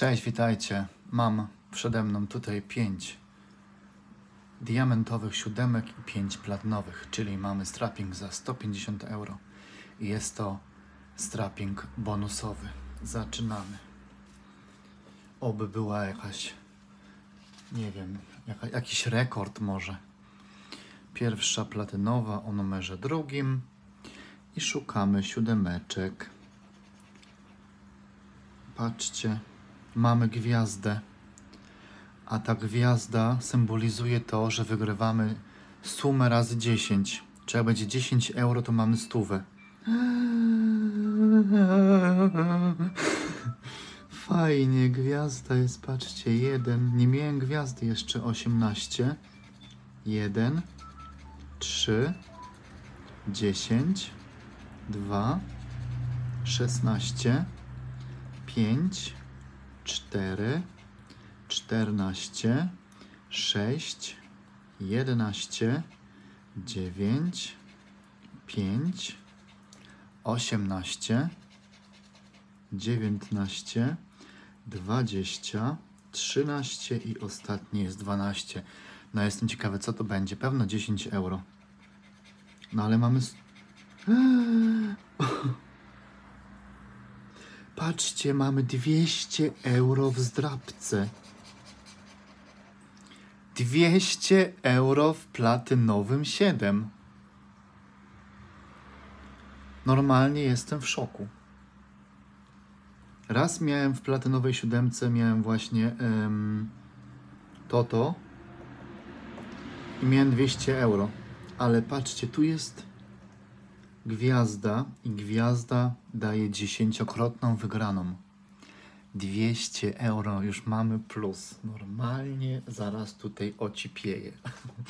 Cześć, witajcie. Mam przede mną tutaj 5 diamentowych siódemek i 5 platynowych, czyli mamy strapping za 150 euro. Jest to strapping bonusowy. Zaczynamy. Oby była jakaś, nie wiem, jaka, jakiś rekord może. Pierwsza platynowa o numerze drugim i szukamy siódemeczek. Patrzcie, mamy gwiazdę. A ta gwiazda symbolizuje to, że wygrywamy sumę razy 10. Czy jak będzie 10 euro, to mamy stówę. Fajnie, gwiazda jest, patrzcie, jeden. Nie miałem gwiazdy jeszcze 18. 1, 3, 10, 2, 16, 5, 4, 14, 6, 11, 9, 5, 18, 19, 20, 13 i ostatnie jest 12. No jestem ciekawy, co to będzie. Pewno 10 euro. No ale mamy. Patrzcie, mamy 200 euro w zdrabce. 200 euro w platynowym 7. Normalnie jestem w szoku. Raz miałem w platynowej siódemce, miałem właśnie em, Toto i miałem 200 euro. Ale patrzcie, tu jest gwiazda i gwiazda daje dziesięciokrotną wygraną. 200 euro już mamy plus. Normalnie zaraz tutaj ocipieje.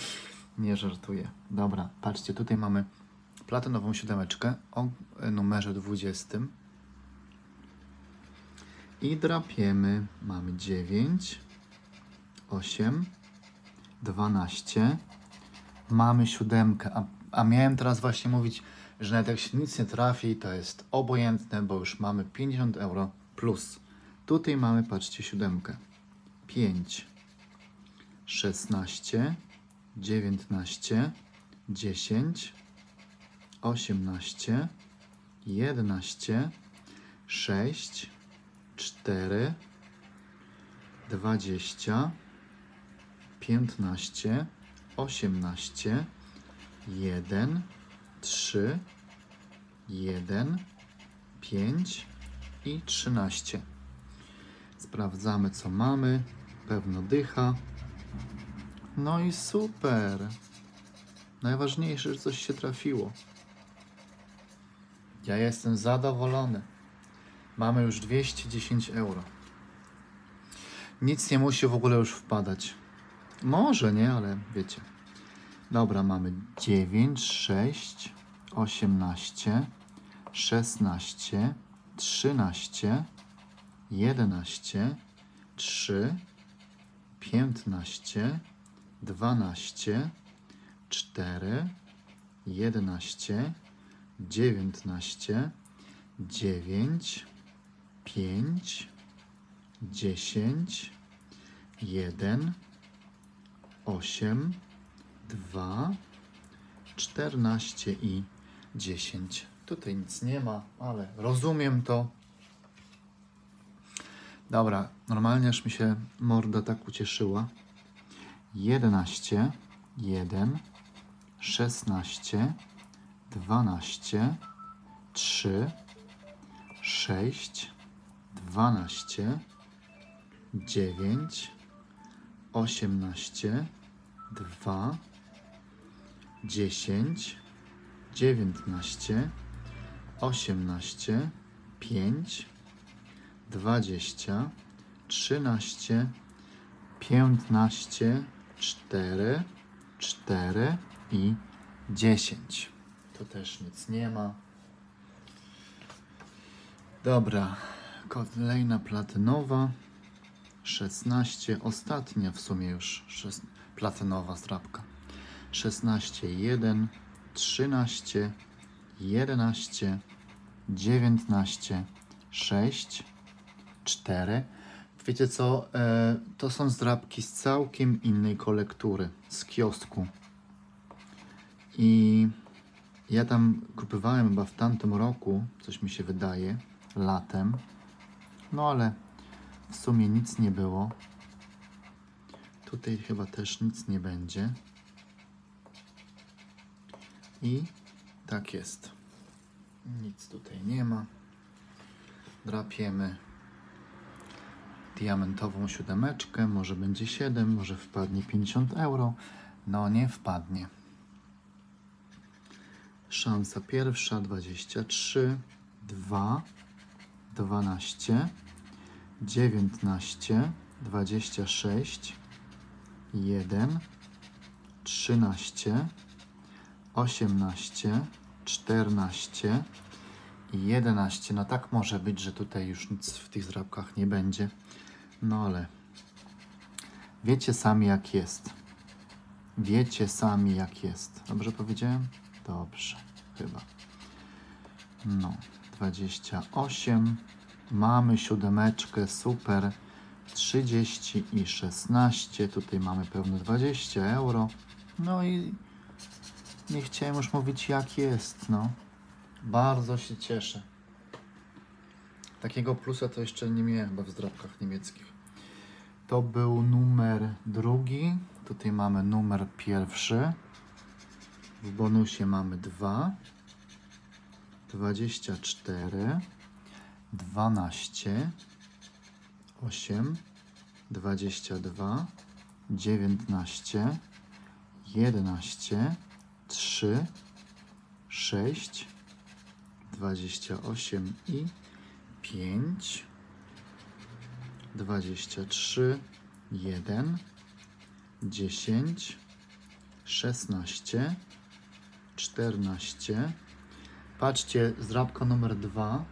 Nie żartuję. Dobra, patrzcie, tutaj mamy platynową siódemeczkę o e, numerze 20. I drapiemy. Mamy 9, 8, 12. Mamy siódemkę, a, a miałem teraz właśnie mówić, że nawet jak się nic nie trafi, to jest obojętne, bo już mamy 50 euro plus. Tutaj mamy, patrzcie, siódemkę. 5, 16, 19, 10, 18, 11, 6, 4, 20, 15, 18, 1, 3, 1, 5 i 13. Sprawdzamy, co mamy. Pewno dycha. No i super. Najważniejsze, że coś się trafiło. Ja jestem zadowolony. Mamy już 210 euro. Nic nie musi w ogóle już wpadać. Może nie, ale wiecie. Dobra, mamy 9, 6, 18, 16, 13, 11, 3, 15, 12, 4, 11, 19, 9, 5, 10, 1, 8, 2, 14 i 10. Tutaj nic nie ma, ale rozumiem to. Dobra, normalnie aż mi się morda tak ucieszyła. 11, 1, 16, 12, 3, 6, 12, 9, 18, 2, 10, 19, 18, 5, 20, 13, 15, 4, 4 i 10. Tu też nic nie ma. Dobra, kolejna platynowa. 16, ostatnia w sumie już platynowa zdrabka. 16, 1, 13, 11, 19, 6, 4. Wiecie co? E, to są zdrabki z całkiem innej kolektury, z kiosku. I ja tam kupowałem chyba w tamtym roku, coś mi się wydaje, latem. No ale w sumie nic nie było. Tutaj chyba też nic nie będzie. I tak jest. Nic tutaj nie ma. Drapiemy diamentową siódemeczkę. Może będzie 7, może wpadnie 50 euro. No nie wpadnie. Szansa pierwsza 23, 2, 12, 19, 26, 1, 13, 18, 14 i 11. No tak może być, że tutaj już nic w tych zrabkach nie będzie. No ale wiecie sami jak jest. Wiecie sami jak jest. Dobrze powiedziałem? Dobrze, chyba. No, 28. Mamy siódemeczkę, super. 30 i 16. Tutaj mamy pewno 20 euro. No i nie chciałem już mówić jak jest, no. Bardzo się cieszę. Takiego plusa to jeszcze nie miałem chyba w zdrabkach niemieckich. To był numer drugi. Tutaj mamy numer pierwszy. W bonusie mamy 2, 24, 12, 8, 22, 19, 11, 3, 6, 28 i 5, 23, 1, 10, 16, 14. Patrzcie, zdrabka numer 2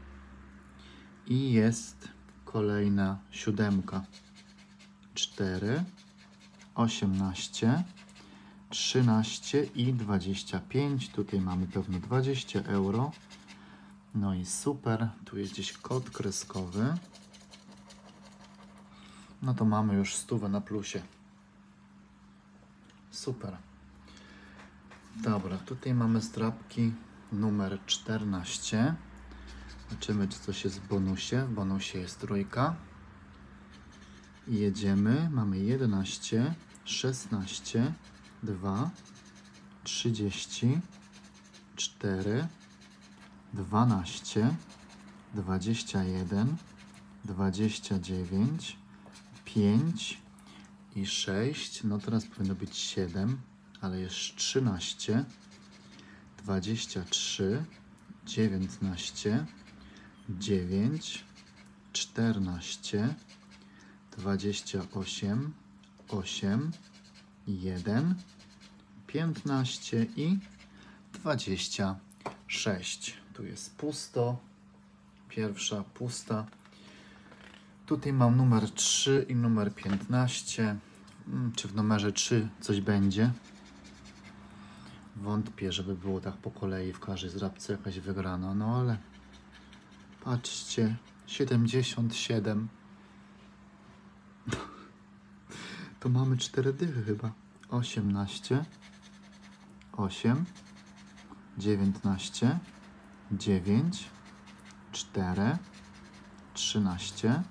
i jest kolejna siódemka. 4, 18, 13 i 25. Tutaj mamy pewno 20 euro. No i super. Tu jest gdzieś kod kreskowy. No to mamy już stówę na plusie. Super. Dobra, tutaj mamy zdrabki numer 14. Zobaczymy, czy coś jest w bonusie. W bonusie jest trójka. Jedziemy. Mamy 11, 16, 2, 30, 4, 12, 21, 29, 5 i 6. No teraz powinno być 7, ale jest 13, 23, 19, 9, 14, 28, 8, 1, 15 i 26. Tu jest pusto. Pierwsza pusta. Tutaj mam numer 3 i numer 15. Mm, Czy w numerze 3 coś będzie? Wątpię, żeby było tak po kolei w każdej zrabce jakaś wygrana, no ale patrzcie, 77. To mamy 4 dychy chyba. 18, 8, 19, 9, 4, 13,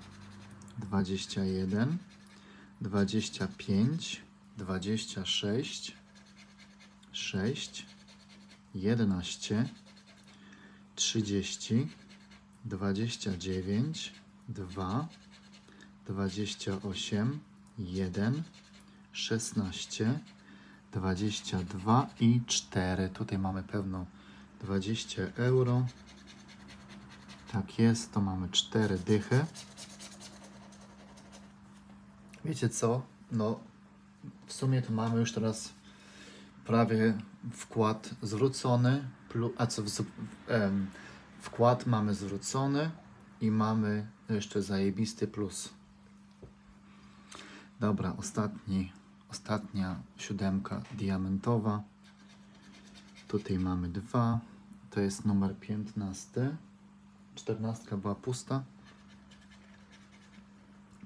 21, 25, 26, 6, 11, 30, 29, 2, 28, 1, 16, 22 i 4. Tutaj mamy pewno 20 euro. Tak jest, to mamy 4 dychy. Wiecie co? No, w sumie to mamy już teraz prawie wkład zwrócony, a co wkład mamy zwrócony i mamy jeszcze zajebisty plus. Dobra, ostatni, ostatnia siódemka diamentowa. Tutaj mamy dwa. To jest numer 15. 14 była pusta.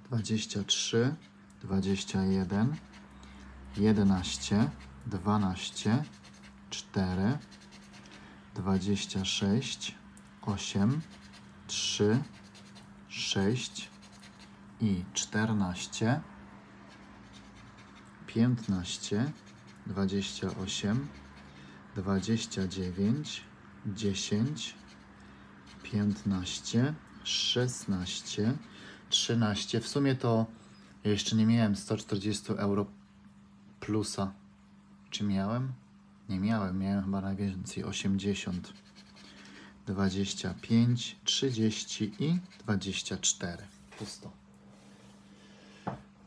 23, 21, 11, 12, 4, 26, 8, 3, 6 i 14, 15, 28, 29, 10, 15, 16, 13. W sumie to ja jeszcze nie miałem 140 euro plusa. Czy miałem? Nie miałem, miałem chyba najwięcej 80, 25, 30 i 24. Pusto.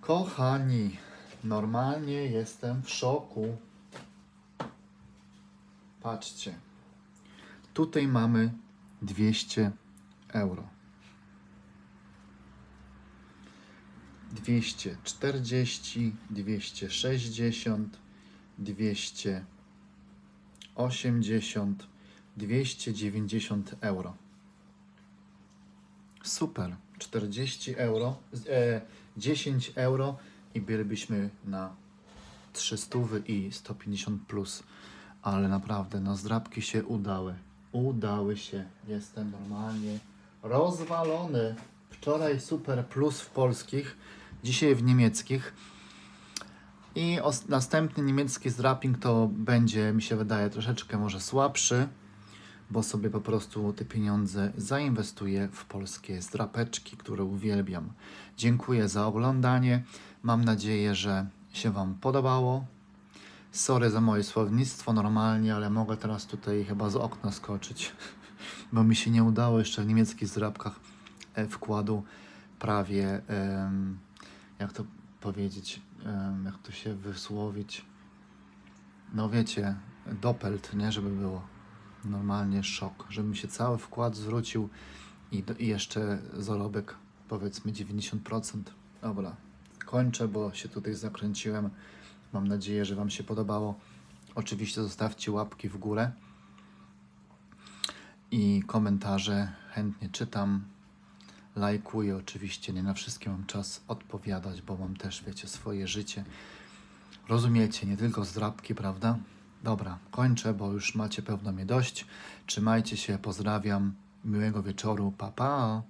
Kochani, normalnie jestem w szoku. Patrzcie. Tutaj mamy 200 euro. 240, 260, 280, 290 euro. Super. 40 euro, e, 10 euro i bylibyśmy na 300 i 150 plus. Ale naprawdę, no zdrabki się udały. Udały się. Jestem normalnie rozwalony. Wczoraj super plus w polskich, dzisiaj w niemieckich. I następny niemiecki zdrapping to będzie, mi się wydaje, troszeczkę może słabszy, bo sobie po prostu te pieniądze zainwestuję w polskie zdrapeczki, które uwielbiam. Dziękuję za oglądanie. Mam nadzieję, że się Wam podobało. Sorry za moje słownictwo normalnie, ale mogę teraz tutaj chyba z okna skoczyć, bo mi się nie udało jeszcze w niemieckich zdrabkach e, wkładu prawie, jak to powiedzieć, jak to się wysłowić, no wiecie, doppelt, nie, żeby było normalnie szok, żeby mi się cały wkład zwrócił i, do, i jeszcze zarobek powiedzmy 90%. Dobra, kończę, bo się tutaj zakręciłem. Mam nadzieję, że Wam się podobało. Oczywiście zostawcie łapki w górę i komentarze chętnie czytam. Lajkuję oczywiście, nie na wszystkie mam czas odpowiadać, bo mam też, wiecie, swoje życie. Rozumiecie, nie tylko zdrabki, prawda? Dobra, kończę, bo już macie pewno mnie dość. Trzymajcie się, pozdrawiam. Miłego wieczoru, pa pa!